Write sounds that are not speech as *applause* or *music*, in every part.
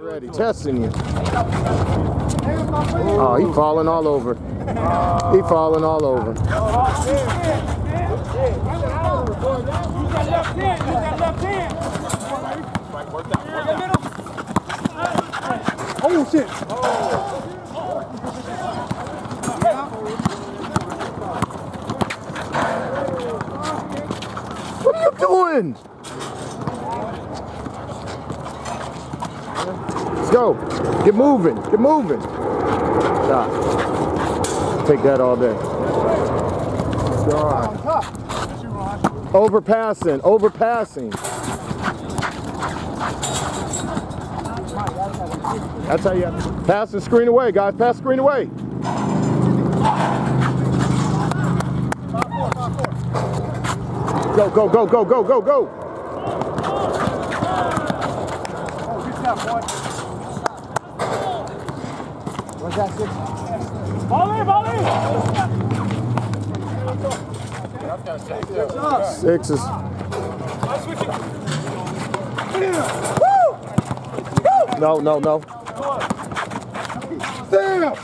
Already testing you. Oh, he falling all over. He falling all over. Oh shit! What are you doing? Let's go. Get moving. Get moving. Stop. Take that all day. God. Overpassing. Overpassing. That's how you have to pass the screen away, guys. Pass the screen away. Go, go, go, go, go, go, go. What's that six? Sixes. No, no, no. Damn!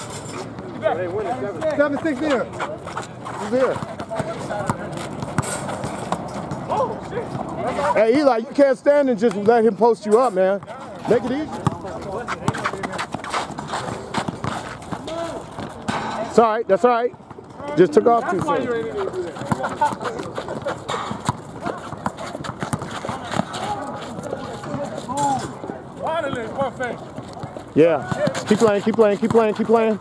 Seven six there. Who's here? Hey, Eli, you can't stand and just let him post you up, man. Make it easy. It's all right. That's all right. Just took off too soon. Yeah. Keep playing. Keep playing. Keep playing. Keep playing.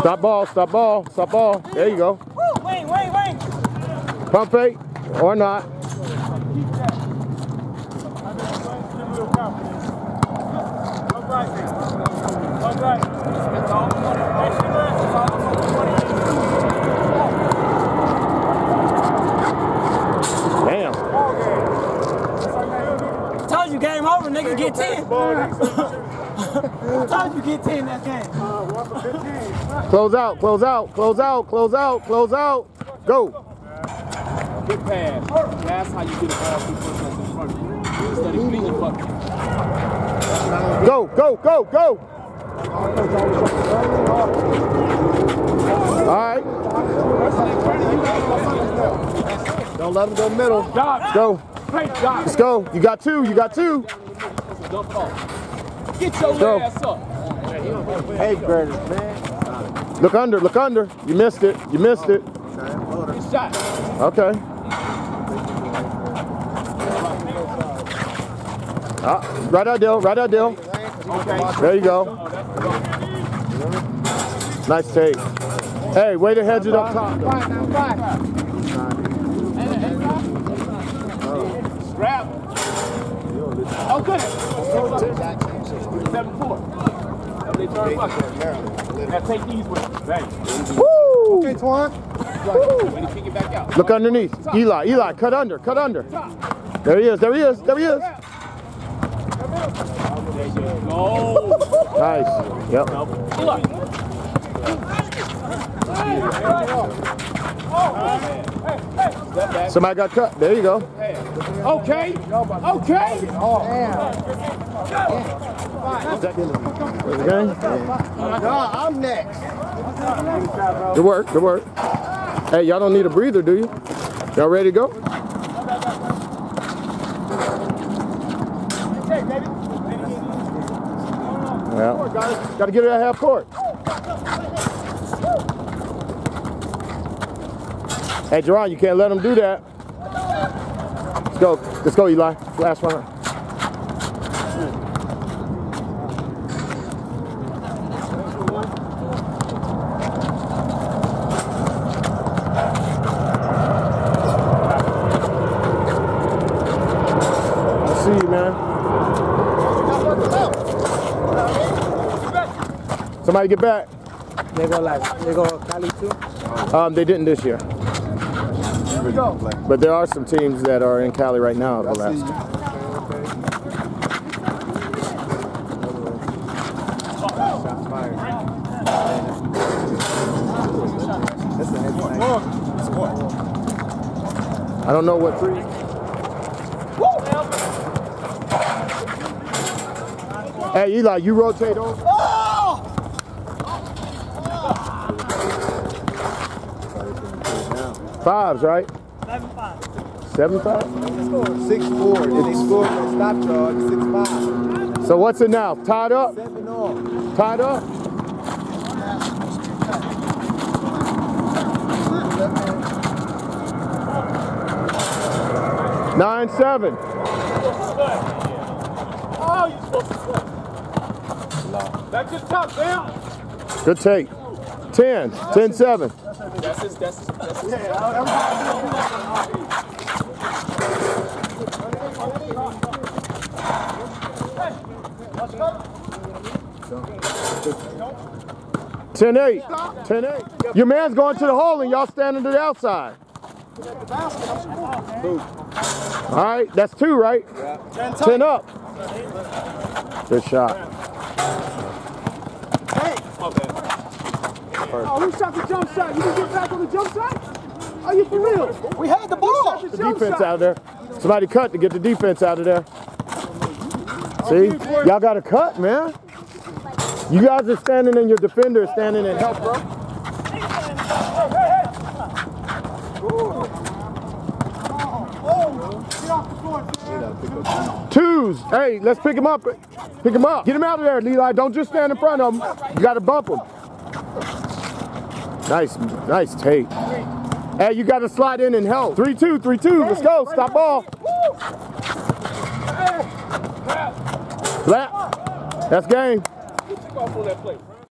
Stop ball. Stop ball. Stop ball. There you go. Wayne, Wayne, Wayne. Pump fake or not. Damn. Told you game over, nigga. Get 10. *laughs* Told you get 10 that game. Close out. Close out. Close out. Close out. Close out. Go. Good pass. That's how you get a ball to the person in front of you. Instead of finger fucking. Go. Go. Go. Go. All right. Don't let him go middle. Let's go. Let's go. You got two. You got two. Dump off. Get your go. ass up. Hey, graders, man. Look under. Look under. You missed it. You missed it. Good shot. Okay. Ah, right out, Dill. Right out, Dill. There you go. Nice take. Hey, way to hedge it up top. Grab. Oh, good. Seven four. They turn bucket. Now take these with you. Woo! Okay, Twan. When you kick it back out. Look underneath. Eli, Eli, cut under, cut under. There he is, there he is, there he is. Nice. Yep. Pull up. Somebody got cut. There you go. Okay. Okay. Okay. Nah, I'm next. Good work, good work. Hey, y'all don't need a breather, do you? Y'all ready to go? Well, got to get it at half court. Hey, Jerron, you can't let him do that. Let's go. Let's go, Eli. Last one. See you, man. Somebody get back. They go like, they go Cali too. Um, they didn't this year. But there are some teams that are in Cali right now. The last. I don't know what three. Hey, Eli, you rotate over. Oh! Fives, right? Seven five. Seven five? Six four. They scored on stop charge. Six five. So what's it now? Tied up? Seven all. Tied up? Nine seven. Oh, you supposed to Back to the top, down. Good take. Ten. Ten seven. That's his, that's his, that's his. Ten eight. Ten eight. Your man's going to the hole and y'all standing to the outside. All right, that's two, right? Ten up. Good shot. Oh, we shot the jump shot. You can get back on the jump shot? Are you for real? We had the ball. The defense out there. Somebody cut to get the defense out of there. See? Y'all got to cut, man. You guys are standing and your defender is standing and help, bro. Twos. Hey, let's pick him up. Pick him up. Get him out of there, Levi. Don't just stand in front of him. You got to bump him. Nice, nice take. Hey, you got to slide in and help. 3 2, 3 2. Let's go. Stop ball. Flat. That's game.